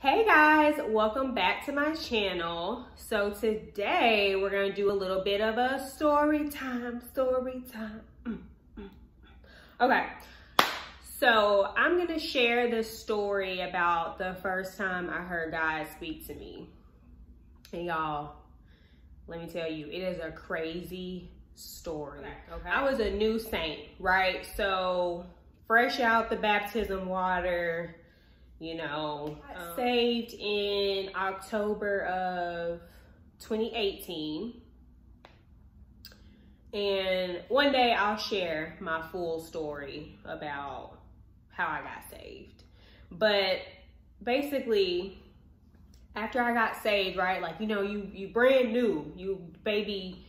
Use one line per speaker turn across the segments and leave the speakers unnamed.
Hey guys, welcome back to my channel. So today we're gonna do a little bit of a story time, story time. Mm, mm, mm. Okay, so I'm gonna share the story about the first time I heard God speak to me. And y'all, let me tell you, it is a crazy story. Okay. I was a new saint, right? So fresh out the baptism water, you know, um, saved in October of 2018. And one day I'll share my full story about how I got saved. But basically, after I got saved, right, like, you know, you, you brand new, you baby,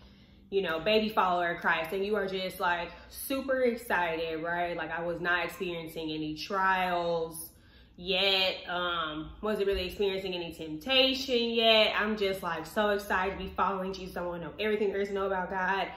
you know, baby follower of Christ, and you are just like super excited, right? Like I was not experiencing any trials, yet. Um, wasn't really experiencing any temptation yet. I'm just like so excited to be following Jesus. I want to know everything there is to know about God.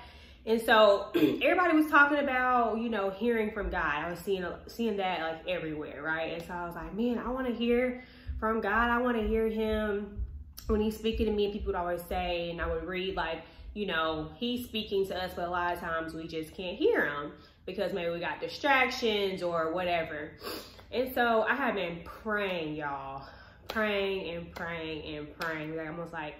And so everybody was talking about, you know, hearing from God. I was seeing seeing that like everywhere, right? And so I was like, man, I want to hear from God. I want to hear him when he's speaking to me. And people would always say, and I would read like, you know, he's speaking to us, but a lot of times we just can't hear him because maybe we got distractions or whatever. And so I have been praying, y'all, praying and praying and praying. Like almost like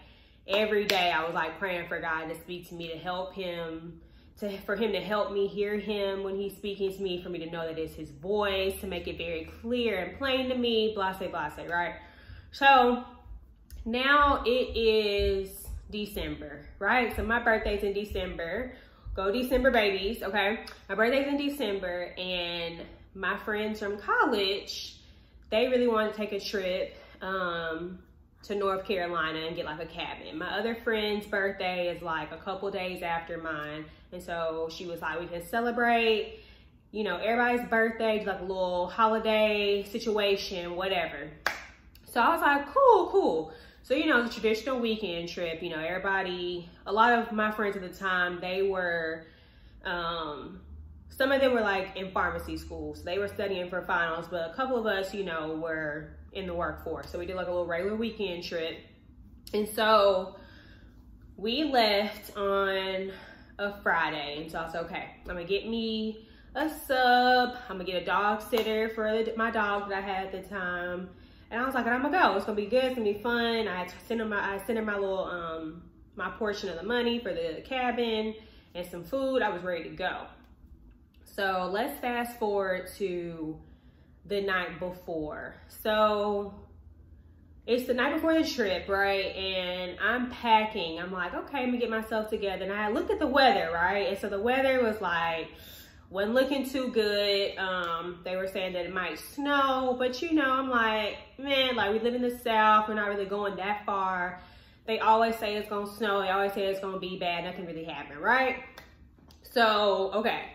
every day I was like praying for God to speak to me, to help him, to for him to help me hear him when he's speaking to me, for me to know that it's his voice, to make it very clear and plain to me, blase, blase, right? So now it is December, right? So my birthday's in December. Go December babies, okay? My birthday's in December and my friends from college, they really wanted to take a trip um, to North Carolina and get like a cabin. My other friend's birthday is like a couple days after mine. And so she was like, we can celebrate, you know, everybody's birthday, like a little holiday situation, whatever. So I was like, cool, cool. So, you know, the traditional weekend trip, you know, everybody, a lot of my friends at the time, they were, um, some of them were like in pharmacy school, so they were studying for finals, but a couple of us, you know, were in the workforce. So we did like a little regular weekend trip. And so we left on a Friday. And so I was okay, I'm gonna get me a sub. I'm gonna get a dog sitter for my dog that I had at the time. And I was like, I'm gonna go. It's gonna be good. It's gonna be fun. I sent him my, I sent my little, um, my portion of the money for the cabin and some food. I was ready to go. So let's fast forward to the night before. So it's the night before the trip, right? And I'm packing. I'm like, okay, let me get myself together. And I looked at the weather, right? And so the weather was like, wasn't looking too good. Um, they were saying that it might snow, but you know, I'm like, man, like we live in the South. We're not really going that far. They always say it's gonna snow. They always say it's gonna be bad. Nothing really happened, right? So, okay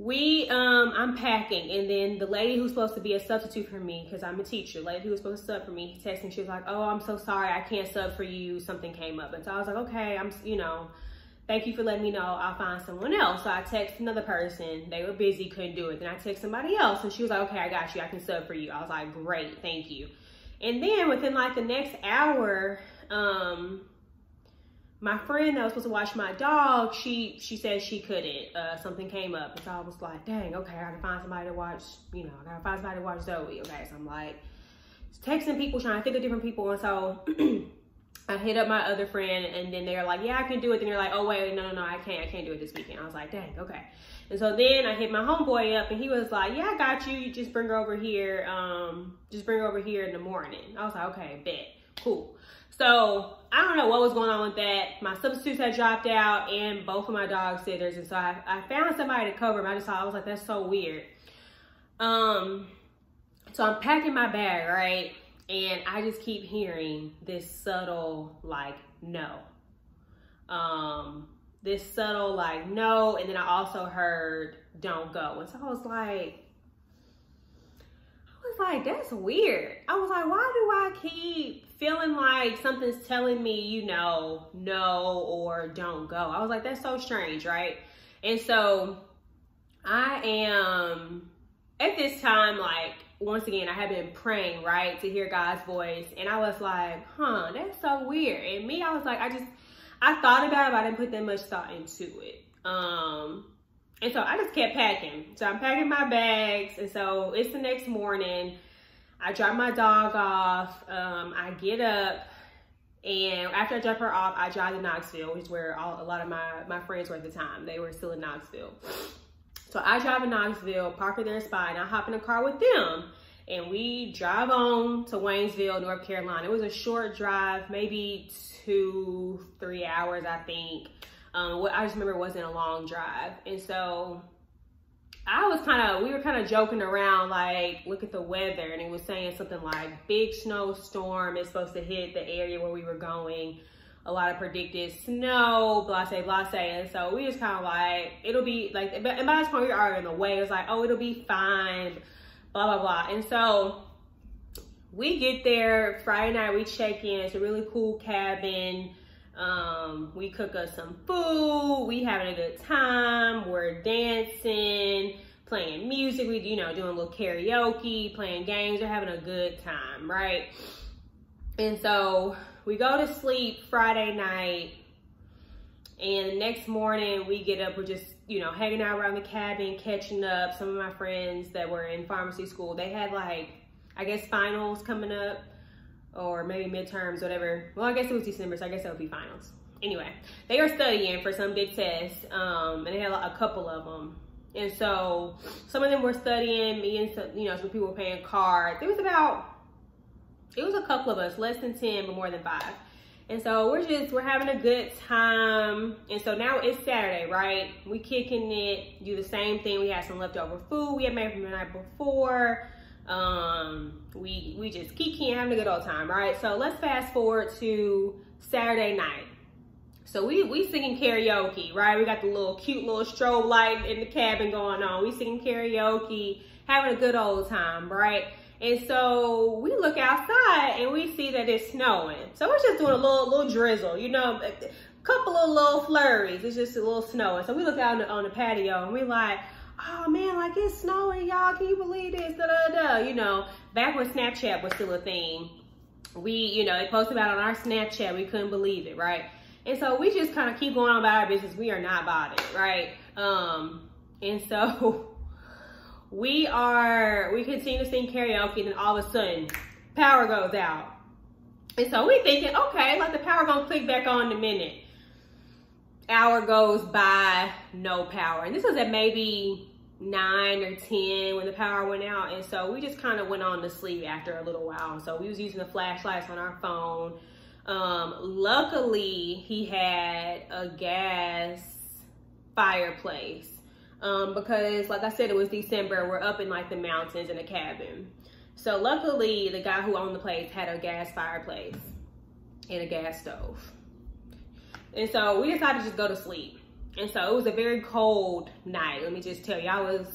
we um i'm packing and then the lady who's supposed to be a substitute for me because i'm a teacher lady who was supposed to sub for me texted me she was like oh i'm so sorry i can't sub for you something came up and so i was like okay i'm you know thank you for letting me know i'll find someone else. So i text another person they were busy couldn't do it then i text somebody else and she was like okay i got you i can sub for you i was like great thank you and then within like the next hour um my friend that was supposed to watch my dog, she she said she couldn't. Uh, something came up, and so I was like, dang, okay, I gotta find somebody to watch. You know, I gotta find somebody to watch Zoe. Okay, so I'm like texting people, trying to think of different people, and so I hit up my other friend, and then they're like, yeah, I can do it. Then they're like, oh wait, no, no, no, I can't, I can't do it this weekend. I was like, dang, okay. And so then I hit my homeboy up, and he was like, yeah, I got you. You just bring her over here. Um, just bring her over here in the morning. I was like, okay, bet, cool. So I don't know what was going on with that. My substitutes had dropped out and both of my dog sitters. And so I, I found somebody to cover them. I just thought, I was like, that's so weird. Um, so I'm packing my bag, right? And I just keep hearing this subtle, like, no. Um, this subtle, like, no. And then I also heard, don't go. And so I was like, I was like, that's weird. I was like, why do I keep feeling like something's telling me, you know, no or don't go. I was like, that's so strange, right? And so I am at this time like once again, I had been praying, right, to hear God's voice. And I was like, huh, that's so weird. And me, I was like, I just, I thought about it, but I didn't put that much thought into it. Um, and so I just kept packing. So I'm packing my bags. And so it's the next morning. I drop my dog off. Um, I get up. And after I drop her off, I drive to Knoxville, which is where all, a lot of my, my friends were at the time. They were still in Knoxville. So I drive to Knoxville, park at their spot, and I hop in a car with them. And we drive on to Waynesville, North Carolina. It was a short drive, maybe two, three hours, I think. Um, I just remember wasn't a long drive. And so I was kind of, we were kind of joking around, like, look at the weather. And it was saying something like, big snowstorm is supposed to hit the area where we were going. A lot of predicted snow, blase, blase. And so we just kind of like, it'll be like, and by this point we already in the way. It was like, oh, it'll be fine, blah, blah, blah. And so we get there Friday night, we check in. It's a really cool cabin. Um, we cook us some food. We having a good time. We're dancing, playing music. We, you know, doing a little karaoke, playing games. We're having a good time, right? And so we go to sleep Friday night. And the next morning we get up, we're just, you know, hanging out around the cabin, catching up. Some of my friends that were in pharmacy school, they had like, I guess finals coming up or maybe midterms, whatever. Well, I guess it was December, so I guess it would be finals. Anyway, they were studying for some big test, um, and they had a couple of them. And so some of them were studying, me and some, you know, some people were paying cards. It was about, it was a couple of us, less than 10, but more than five. And so we're just, we're having a good time. And so now it's Saturday, right? We kicking it, do the same thing. We had some leftover food we had made from the night before. Um, we we just kiki having a good old time, right? So let's fast forward to Saturday night. So we we singing karaoke, right? We got the little cute little strobe light in the cabin going on. We singing karaoke, having a good old time, right? And so we look outside and we see that it's snowing. So we're just doing a little little drizzle, you know, a couple of little flurries. It's just a little snowing. So we look out on the, on the patio and we like, oh man, like it's snowing, y'all. Can you believe this? Da da da. You know, back when Snapchat was still a thing, we, you know, they posted about on our Snapchat. We couldn't believe it, right? And so we just kind of keep going on about our business. We are not bothered, right? Um, and so we are, we continue to sing karaoke, and then all of a sudden, power goes out. And so we thinking, okay, like the power gonna click back on in a minute. Hour goes by, no power. And this was at maybe nine or 10 when the power went out. And so we just kind of went on to sleep after a little while. So we was using the flashlights on our phone. Um, luckily, he had a gas fireplace. Um, because like I said, it was December. We're up in like the mountains in a cabin. So luckily, the guy who owned the place had a gas fireplace and a gas stove. And so we decided to just go to sleep. And so it was a very cold night. Let me just tell you, I was,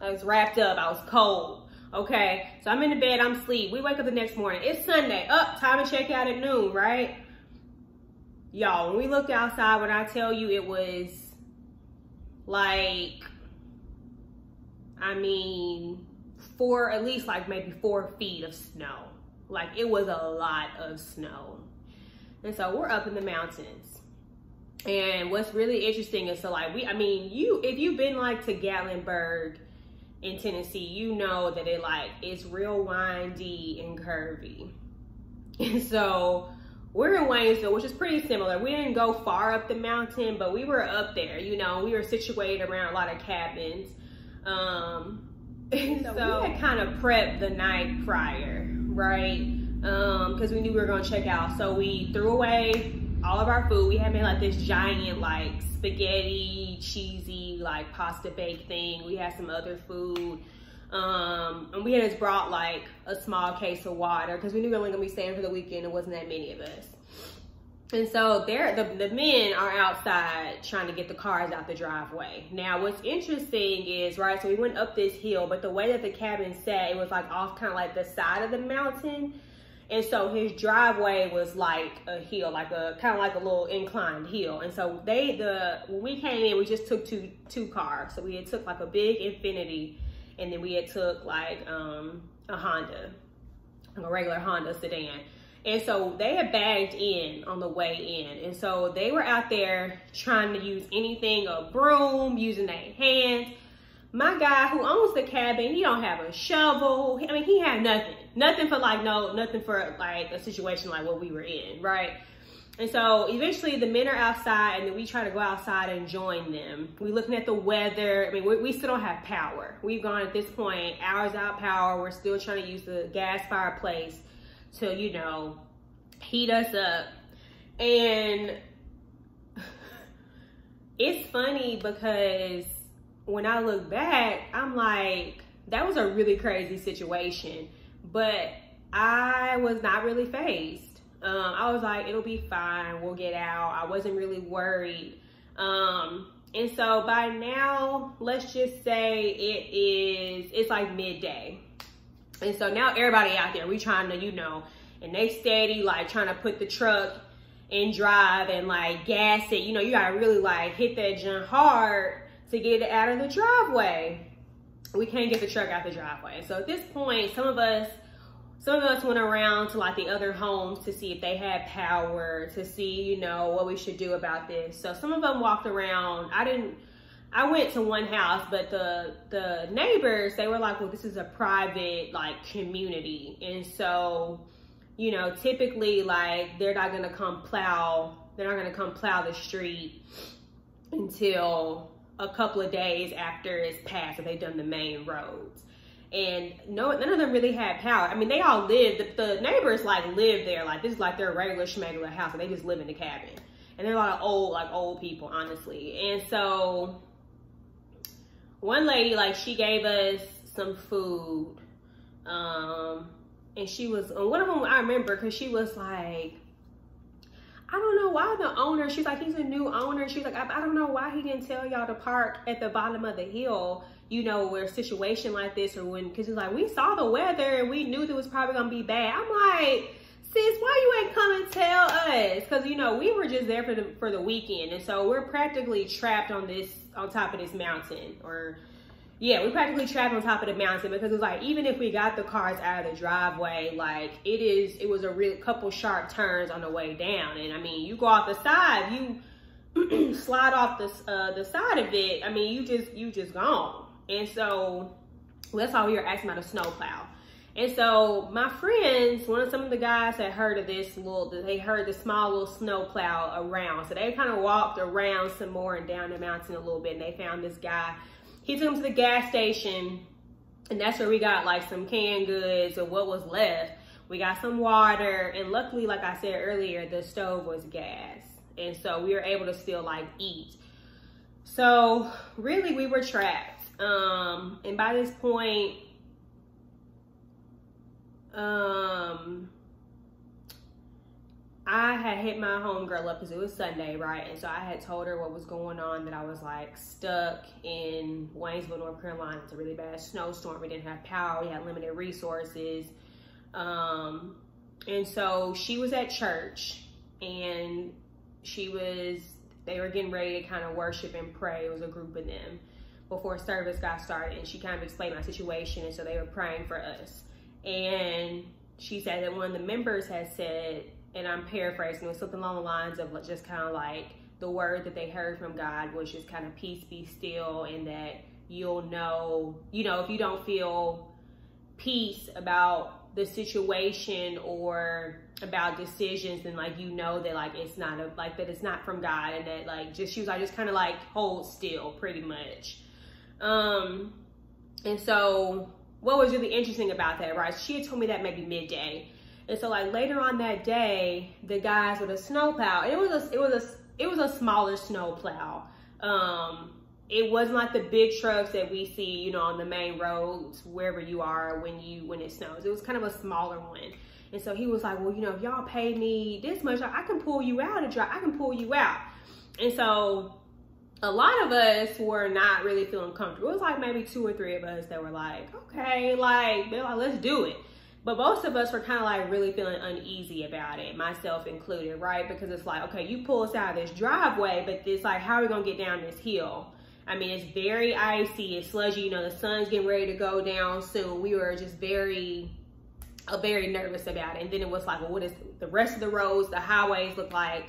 I was wrapped up. I was cold. Okay. So I'm in the bed. I'm asleep. We wake up the next morning. It's Sunday. Up. time to check out at noon, right? Y'all, when we looked outside, when I tell you it was like, I mean, four, at least like maybe four feet of snow. Like it was a lot of snow. And so we're up in the mountains. And what's really interesting is so like we, I mean, you if you've been like to Gatlinburg in Tennessee, you know that it like it's real windy and curvy. And so we're in Waynesville, which is pretty similar. We didn't go far up the mountain, but we were up there. You know, we were situated around a lot of cabins. Um, and so, so we had kind of prepped the night prior, right? Because um, we knew we were gonna check out. So we threw away all of our food. We had made like this giant like spaghetti, cheesy, like pasta bake thing. We had some other food. Um, and we had just brought like a small case of water because we knew we were only gonna be staying for the weekend. It wasn't that many of us. And so there, the, the men are outside trying to get the cars out the driveway. Now, what's interesting is, right, so we went up this hill, but the way that the cabin sat, it was like off kind of like the side of the mountain. And so his driveway was like a hill, like a kind of like a little inclined hill. And so they the when we came in, we just took two two cars. So we had took like a big Infiniti, and then we had took like um, a Honda, a regular Honda sedan. And so they had bagged in on the way in. And so they were out there trying to use anything, a broom, using their hands. My guy who owns the cabin, he don't have a shovel. I mean, he had nothing. Nothing for like, no, nothing for like a situation like what we were in, right? And so eventually the men are outside and then we try to go outside and join them. We looking at the weather. I mean, we, we, still don't have power. We've gone at this point, hours out power. We're still trying to use the gas fireplace to, you know, heat us up. And it's funny because when I look back, I'm like, that was a really crazy situation. But I was not really fazed um, I was like, it'll be fine. We'll get out. I wasn't really worried. Um, and so by now, let's just say it is, it's like midday. And so now everybody out there, we trying to, you know, and they steady like trying to put the truck in drive and like gas it. You know, you gotta really like hit that jump hard to get it out of the driveway. We can't get the truck out the driveway. So at this point, some of us some of us went around to like the other homes to see if they had power, to see, you know, what we should do about this. So some of them walked around. I didn't, I went to one house, but the the neighbors, they were like, well, this is a private like community. And so, you know, typically like they're not gonna come plow, they're not gonna come plow the street until a couple of days after it's passed if they've done the main roads and no, none of them really had power. I mean, they all lived, the, the neighbors like live there. Like this is like their regular schmegular house and they just live in the cabin. And they're a lot of old, like old people, honestly. And so one lady, like she gave us some food. Um, and she was, one of them I remember cause she was like, I don't know why the owner, she's like, he's a new owner. She's like, I, I don't know why he didn't tell y'all to park at the bottom of the hill you know, where a situation like this or when, cause it's like, we saw the weather and we knew it was probably gonna be bad. I'm like, sis, why you ain't come and tell us? Cause you know, we were just there for the, for the weekend. And so we're practically trapped on this, on top of this mountain or yeah, we practically trapped on top of the mountain because it's like, even if we got the cars out of the driveway, like it is, it was a real couple sharp turns on the way down. And I mean, you go off the side, you slide off the, uh, the side of it. I mean, you just, you just gone. And so that's why we were asking about a snowplow. And so my friends, one of some of the guys had heard of this little, they heard the small little snowplow around. So they kind of walked around some more and down the mountain a little bit and they found this guy. He took them to the gas station and that's where we got like some canned goods or what was left. We got some water and luckily, like I said earlier, the stove was gas. And so we were able to still like eat. So really we were trapped. Um, and by this point, um, I had hit my homegirl up because it was Sunday, right? And so I had told her what was going on, that I was like stuck in Waynesville, North Carolina. It's a really bad snowstorm. We didn't have power. We had limited resources. Um, and so she was at church and she was, they were getting ready to kind of worship and pray. It was a group of them before service got started and she kind of explained my situation and so they were praying for us and she said that one of the members had said and i'm paraphrasing it was something along the lines of just kind of like the word that they heard from god was just kind of peace be still and that you'll know you know if you don't feel peace about the situation or about decisions then like you know that like it's not a like that it's not from god and that like just she was like just kind of like hold still pretty much um, and so what was really interesting about that, right? She had told me that maybe midday. And so like later on that day, the guys with a snowplow, it was a, it was a, it was a smaller snowplow. Um, it wasn't like the big trucks that we see, you know, on the main roads, wherever you are when you, when it snows. It was kind of a smaller one. And so he was like, well, you know, if y'all pay me this much, I can pull you out a drive. I can pull you out. And so a lot of us were not really feeling comfortable. It was like maybe two or three of us that were like, okay, like, like, let's do it. But most of us were kind of like really feeling uneasy about it, myself included, right? Because it's like, okay, you pull us out of this driveway, but it's like, how are we gonna get down this hill? I mean, it's very icy, it's sludgy, you know, the sun's getting ready to go down soon. We were just very, uh, very nervous about it. And then it was like, well, what is the rest of the roads, the highways look like?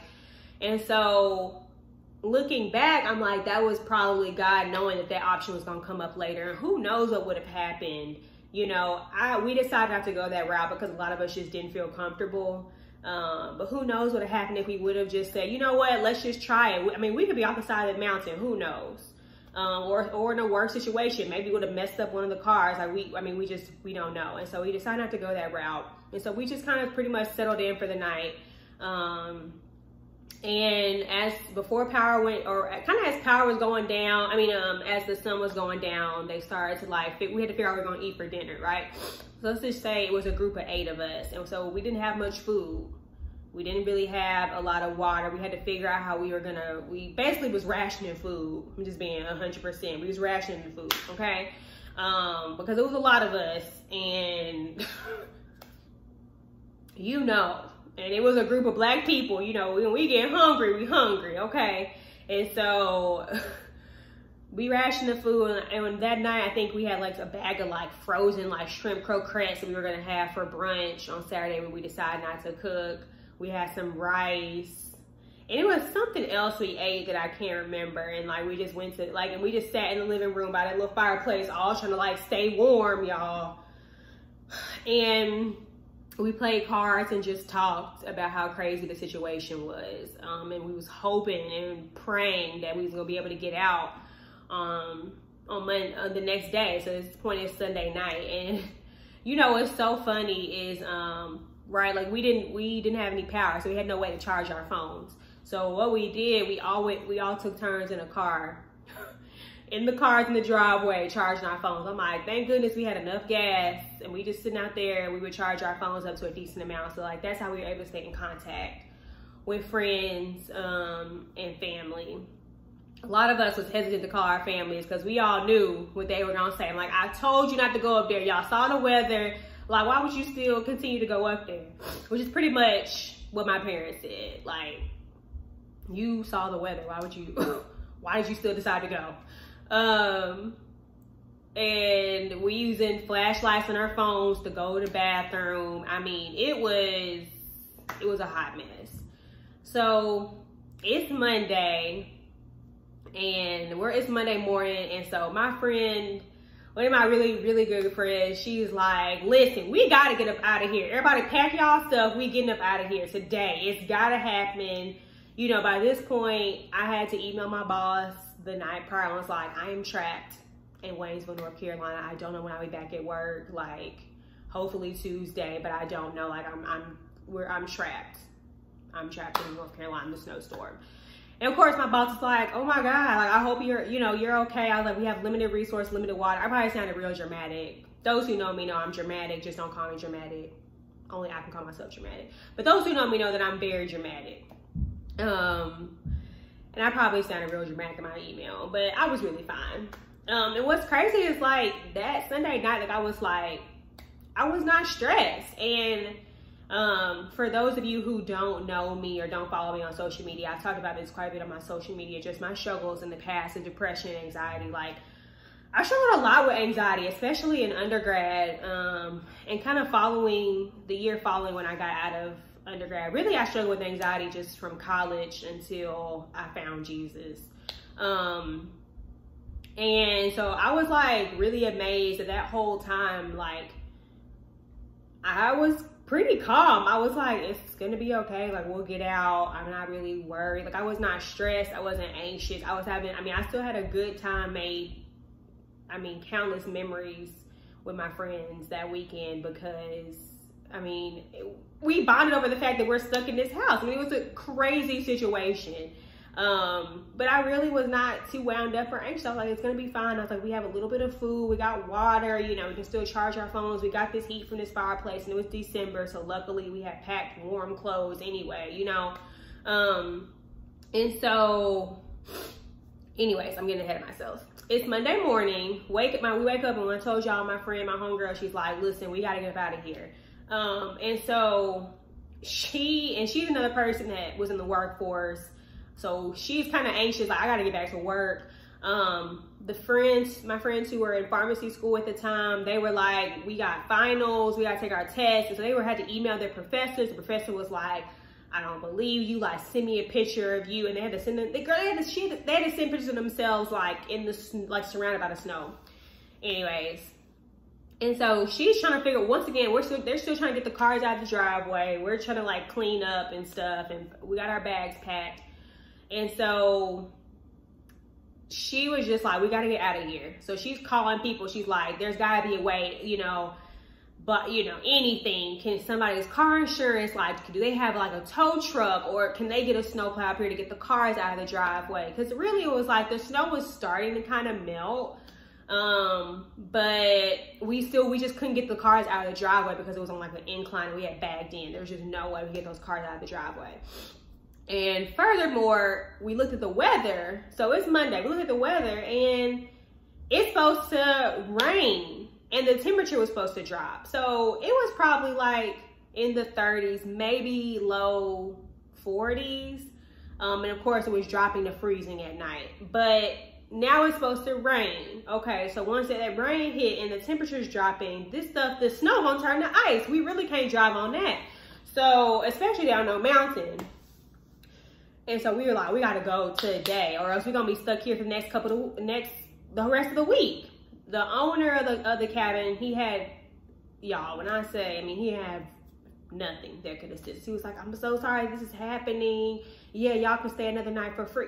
And so looking back, I'm like, that was probably God knowing that that option was to come up later. And who knows what would have happened. You know, I we decided not to go that route because a lot of us just didn't feel comfortable. Um, but who knows what would have happened if we would have just said, you know what, let's just try it. I mean, we could be off the side of the mountain. Who knows? Um, or, or in a worse situation, maybe we would have messed up one of the cars. Like we, I mean, we just, we don't know. And so we decided not to go that route. And so we just kind of pretty much settled in for the night. Um, and as before power went or kind of as power was going down i mean um as the sun was going down they started to like we had to figure out we going to eat for dinner right? So let's just say it was a group of eight of us and so we didn't have much food. We didn't really have a lot of water. We had to figure out how we were gonna we basically was rationing food. I'm just being 100 percent. We was rationing food okay? Um because it was a lot of us and you know and it was a group of black people. You know, when we get hungry, we hungry, okay? And so we rationed the food, and that night I think we had like a bag of like frozen like shrimp croquettes that we were gonna have for brunch on Saturday when we decided not to cook. We had some rice. And it was something else we ate that I can't remember. And like we just went to like and we just sat in the living room by that little fireplace, all trying to like stay warm, y'all. And we played cards and just talked about how crazy the situation was. Um, and we was hoping and praying that we was gonna be able to get out um, on Monday, uh, the next day. So this point is Sunday night. And you know what's so funny is, um, right, like we didn't, we didn't have any power, so we had no way to charge our phones. So what we did, we all went, we all took turns in a car in the cars in the driveway charging our phones. I'm like, thank goodness we had enough gas and we just sitting out there and we would charge our phones up to a decent amount. So like that's how we were able to stay in contact with friends um, and family. A lot of us was hesitant to call our families because we all knew what they were gonna say. I'm like, I told you not to go up there. Y'all saw the weather. Like, why would you still continue to go up there? Which is pretty much what my parents said. Like, you saw the weather. Why would you? why did you still decide to go? Um, and we using flashlights on our phones to go to the bathroom. I mean, it was it was a hot mess. So it's Monday, and we're it's Monday morning, and so my friend, one of my really really good friends, she's like, "Listen, we gotta get up out of here. Everybody, pack y'all stuff. We getting up out of here today. It's gotta happen." You know, by this point, I had to email my boss the night prior, I was like, I am trapped in Waynesville, North Carolina. I don't know when I'll be back at work. Like, hopefully Tuesday, but I don't know. Like, I'm, I'm, where I'm trapped. I'm trapped in North Carolina in the snowstorm. And of course, my boss is like, "Oh my God! Like, I hope you're, you know, you're okay." I was like, "We have limited resource, limited water." I probably sounded real dramatic. Those who know me know I'm dramatic. Just don't call me dramatic. Only I can call myself dramatic. But those who know me know that I'm very dramatic. Um, and I probably sounded real dramatic in my email, but I was really fine. Um, and what's crazy is like that Sunday night, like I was like, I was not stressed. And um, for those of you who don't know me or don't follow me on social media, I've talked about this quite a bit on my social media, just my struggles in the past and depression anxiety. Like I struggled a lot with anxiety, especially in undergrad, um, and kind of following the year following when I got out of undergrad. Really, I struggled with anxiety just from college until I found Jesus. Um, and so I was like really amazed at that whole time. Like, I was pretty calm. I was like, it's gonna be okay. Like, we'll get out. I'm not really worried. Like, I was not stressed. I wasn't anxious. I was having, I mean, I still had a good time, made, I mean, countless memories with my friends that weekend because, I mean, we bonded over the fact that we're stuck in this house. I mean, it was a crazy situation. Um, but I really was not too wound up or anxious. I was like, it's gonna be fine. I was like, we have a little bit of food, we got water, you know, we can still charge our phones. We got this heat from this fireplace, and it was December, so luckily we had packed warm clothes anyway, you know. Um, and so, anyways, I'm getting ahead of myself. It's Monday morning. Wake up, my we wake up and when I told y'all my friend, my homegirl, she's like, listen, we gotta get out of here. Um, and so she, and she's another person that was in the workforce. So she's kind of anxious, like, I gotta get back to work. Um, the friends, my friends who were in pharmacy school at the time, they were like, we got finals, we gotta take our tests. And so they were had to email their professors. The professor was like, I don't believe you, like send me a picture of you. And they had to send them, they, had to, she, they had to send pictures of themselves like in the, like surrounded by the snow. Anyways, and so she's trying to figure, once again, we're still, they're still trying to get the cars out of the driveway. We're trying to like clean up and stuff. And we got our bags packed. And so she was just like, we got to get out of here. So she's calling people. She's like, there's got to be a way, you know, but you know, anything. Can somebody's car insurance, like, do they have like a tow truck or can they get a snowplow up here to get the cars out of the driveway? Because really it was like the snow was starting to kind of melt. Um, but we still, we just couldn't get the cars out of the driveway because it was on like an incline and we had bagged in. There was just no way we could get those cars out of the driveway. And furthermore, we looked at the weather. So it's Monday. We looked at the weather and it's supposed to rain and the temperature was supposed to drop. So it was probably like in the 30s, maybe low 40s. Um, and of course it was dropping to freezing at night. But now it's supposed to rain. Okay, so once that rain hit and the temperature's dropping, this stuff, the snow gonna turn to ice. We really can't drive on that. So, especially down no mountain. And so we were like, we gotta go today, or else we're gonna be stuck here for the next couple of next the rest of the week. The owner of the of the cabin, he had y'all. When I say, I mean, he had nothing that could assist. He was like, I'm so sorry this is happening. Yeah, y'all can stay another night for free.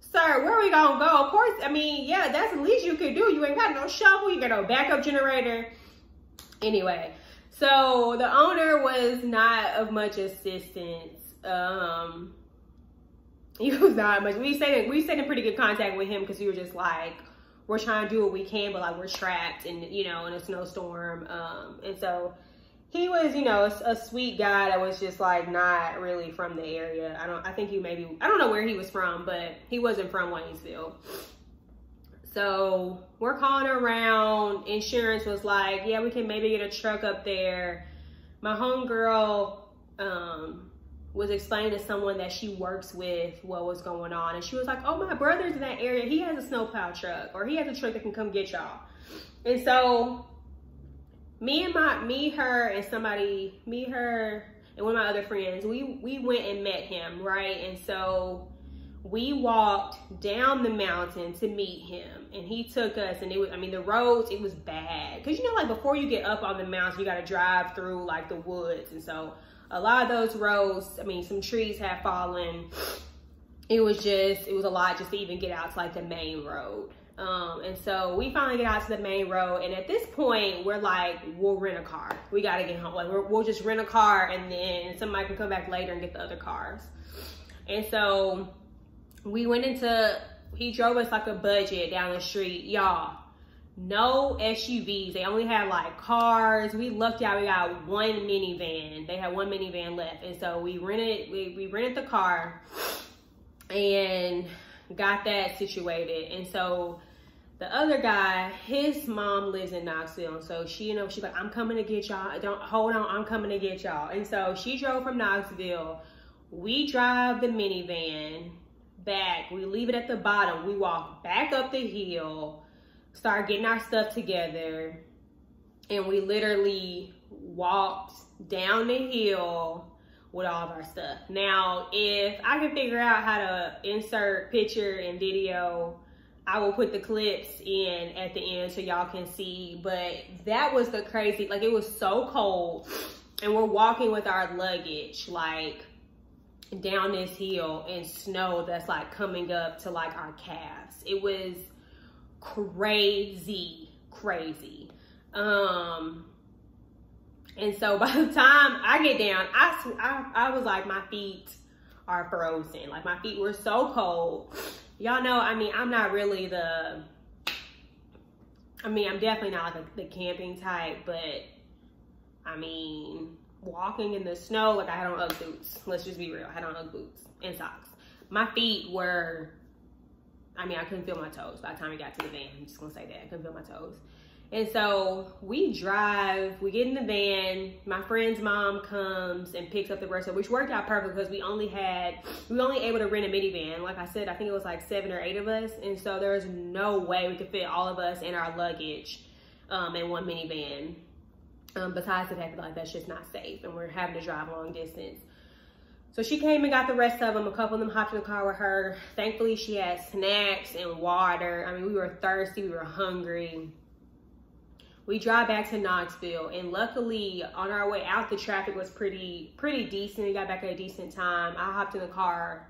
Sir, where are we gonna go? Of course, I mean, yeah, that's the least you could do. You ain't got no shovel, you got no backup generator. Anyway, so the owner was not of much assistance. Um, he was not much. We stayed we stayed in pretty good contact with him because we were just like we're trying to do what we can, but like we're trapped and you know in a snowstorm. Um, and so he was you know a, a, sweet guy that was just like not really from the area. I don't I think he maybe I don't know where he was from, but he wasn't from Waynesville. So we're calling around. Insurance was like, yeah, we can maybe get a truck up there. My homegirl, um, was explaining to someone that she works with what was going on. And she was like, oh, my brother's in that area. He has a snowplow truck or he has a truck that can come get y'all. And so me and my, me, her and somebody, me, her and one of my other friends, we, we went and met him, right? And so we walked down the mountain to meet him and he took us and it was, I mean, the roads, it was bad. Cause you know, like before you get up on the mountain, you got to drive through like the woods. And so a lot of those roads, I mean, some trees had fallen. It was just, it was a lot just to even get out to like the main road. Um, and so we finally get out to the main road. And at this point, we're like, we'll rent a car. We got to get home. Like, we will just rent a car and then somebody can come back later and get the other cars. And so we went into, he drove us like a Budget down the street. Y'all, no SUVs. They only had like cars. We lucked out. We got one minivan. They had one minivan left, and so we rented. We, we rented the car and got that situated. And so the other guy, his mom lives in Knoxville, and so she, you know, she's like, "I'm coming to get y'all. Don't hold on. I'm coming to get y'all." And so she drove from Knoxville. We drive the minivan back. We leave it at the bottom. We walk back up the hill start getting our stuff together. And we literally walked down the hill with all of our stuff. Now, if I can figure out how to insert picture and video, I will put the clips in at the end so y'all can see. But that was the crazy, like it was so cold. And we're walking with our luggage, like down this hill and snow that's like coming up to like our calves. It was crazy, crazy. Um, and so by the time I get down, I, I, I was like, my feet are frozen. Like my feet were so cold. Y'all know, I mean, I'm not really the, I mean, I'm definitely not like a, the camping type, but I mean, walking in the snow, like I had on Ugg boots. Let's just be real. I had on Ugg boots and socks. My feet were I mean, I couldn't feel my toes by the time we got to the van. I'm just gonna say that. I couldn't feel my toes. And so we drive, we get in the van. My friend's mom comes and picks up the rest of which worked out perfect because we only had, we were only able to rent a minivan. Like I said, I think it was like seven or eight of us. And so there was no way we could fit all of us and our luggage um, in one minivan. Um, besides the fact that like that's just not safe and we're having to drive long distance. So she came and got the rest of them. A couple of them hopped in the car with her. Thankfully, she had snacks and water. I mean, we were thirsty, we were hungry we drive back to Knoxville and luckily on our way out the traffic was pretty pretty decent. We got back at a decent time. I hopped in the car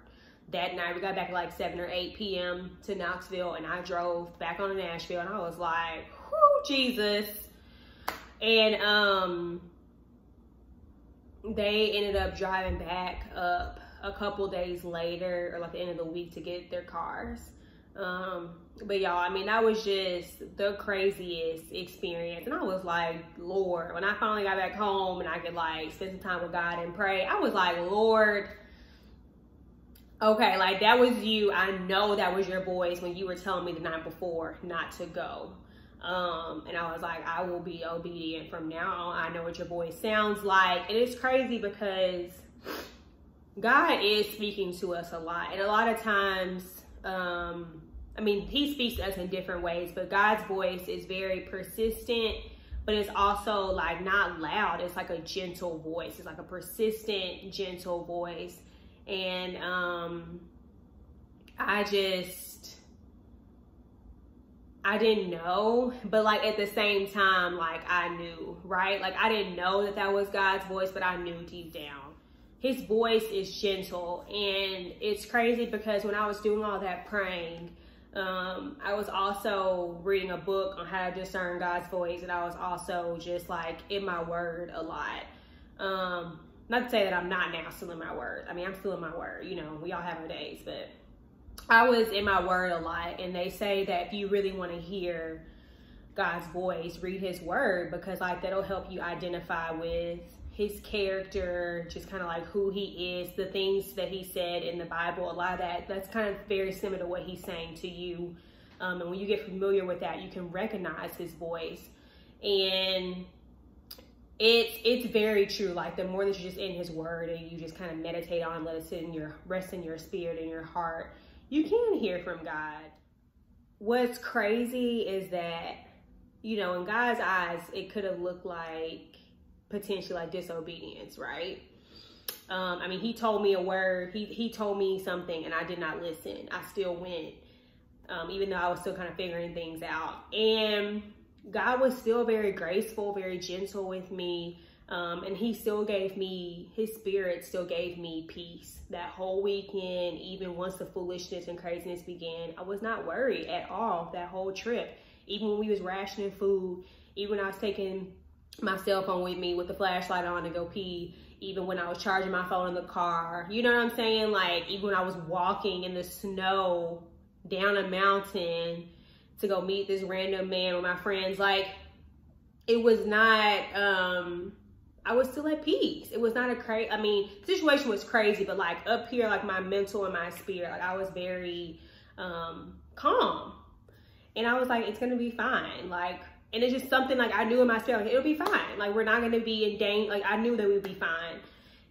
that night. We got back at like 7 or 8 p.m to knoxville and i drove back on to nashville and i was like whoo jesus. And um they ended up driving back up a couple days later or like the end of the week to get their cars. Um, but y'all, I mean, that was just the craziest experience. And I was like, Lord, when I finally got back home and I could like spend some time with God and pray, I was like, Lord, okay, like that was you. I know that was your voice when you were telling me the night before not to go. Um, and I was like, I will be obedient from now on. I know what your voice sounds like. And it's crazy because God is speaking to us a lot. And a lot of times, um, I mean, he speaks to us in different ways, but God's voice is very persistent, but it's also like not loud. It's like a gentle voice. It's like a persistent, gentle voice. And um, I just, I didn't know, but like at the same time, like I knew, right? Like I didn't know that that was God's voice, but I knew deep down. His voice is gentle. And it's crazy because when I was doing all that praying, um, I was also reading a book on how to discern God's voice, and I was also just like in my word a lot. Um, not to say that I'm not now still in my word. I mean, I'm still in my word. You know, we all have our days, but I was in my word a lot. And they say that if you really want to hear God's voice, read His word because like that'll help you identify with his character, just kind of like who he is, the things that he said in the Bible, a lot of that, that's kind of very similar to what he's saying to you. Um, and when you get familiar with that, you can recognize his voice. And it's it's very true. Like the more that you're just in his word and you just kind of meditate on, let it sit in your rest in your spirit and your heart, you can hear from God. What's crazy is that, you know, in God's eyes, it could have looked like potentially like disobedience, right? Um, I mean, he told me a word, he, he told me something and I did not listen. I still went, um, even though I was still kind of figuring things out. And God was still very graceful, very gentle with me. Um, and he still gave me, his spirit still gave me peace. That whole weekend, even once the foolishness and craziness began, I was not worried at all that whole trip. Even when we was rationing food, even when I was taking my cell phone with me with the flashlight on to go pee even when I was charging my phone in the car. You know what I'm saying? Like even when I was walking in the snow down a mountain to go meet this random man with my friends, like it was not um I was still at peace. It was not a crazy I mean, the situation was crazy, but like up here like my mental and my spirit, like I was very um calm. And I was like it's to be fine. Like and it's just something like I knew in myself, like, it'll be fine. Like we're not gonna be in danger. Like I knew that we'd be fine.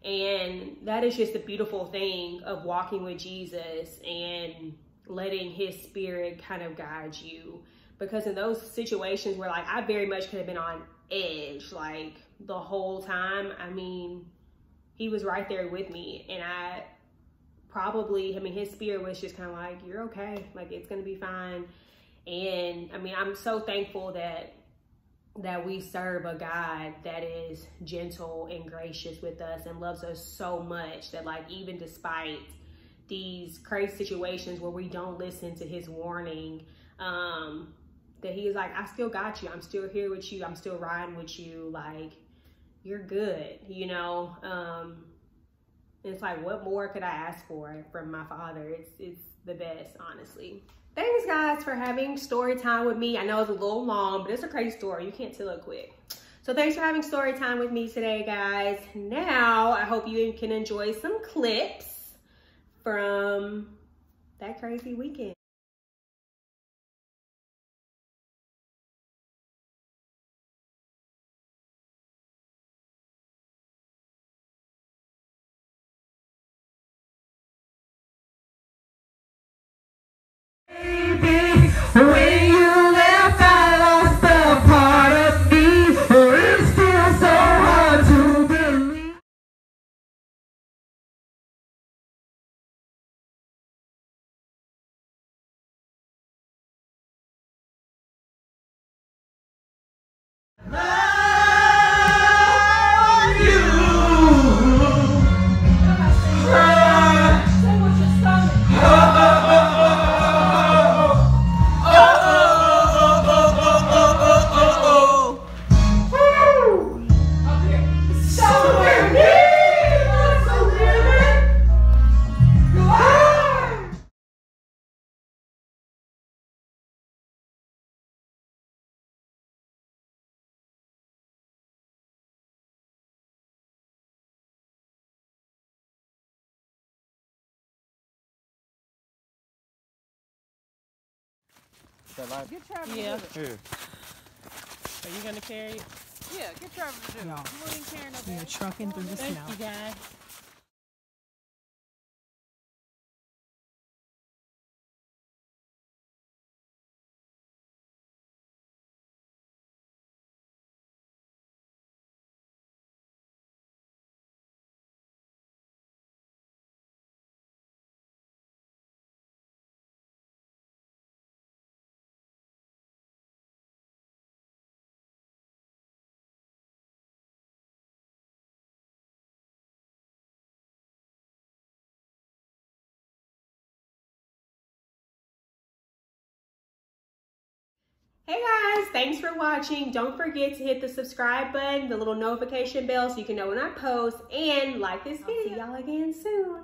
And that is just a beautiful thing of walking with Jesus and letting his spirit kind of guide you. Because in those situations where like I very much could have been on edge like the whole time, I mean, he was right there with me. And I probably, I mean, his spirit was just kind of like, you're okay. Like it's gonna be fine and I mean, I'm so thankful that that we serve a God that is gentle and gracious with us and loves us so much that like even despite these crazy situations where we don't listen to his warning, um, that he is like, I still got you. I'm still here with you. I'm still riding with you. Like, you're good, you know? Um, it's like, what more could I ask for from my father? It's, it's the best, honestly. Thanks guys for having story time with me. I know it's a little long, but it's a crazy story. You can't tell it quick. So thanks for having story time with me today, guys. Now, I hope you can enjoy some clips from that crazy weekend.
That light?
Get Travis
Yeah.
with it.
Here.
Are you gonna carry it?
Yeah, get Travis to do it.
No.
You ain't carrying no
We are trucking through the
Thank
snow.
you, guys.
Hey guys, thanks for watching. Don't forget to hit the subscribe button, the little notification bell so you can know when I post, and like this video. See y'all again soon.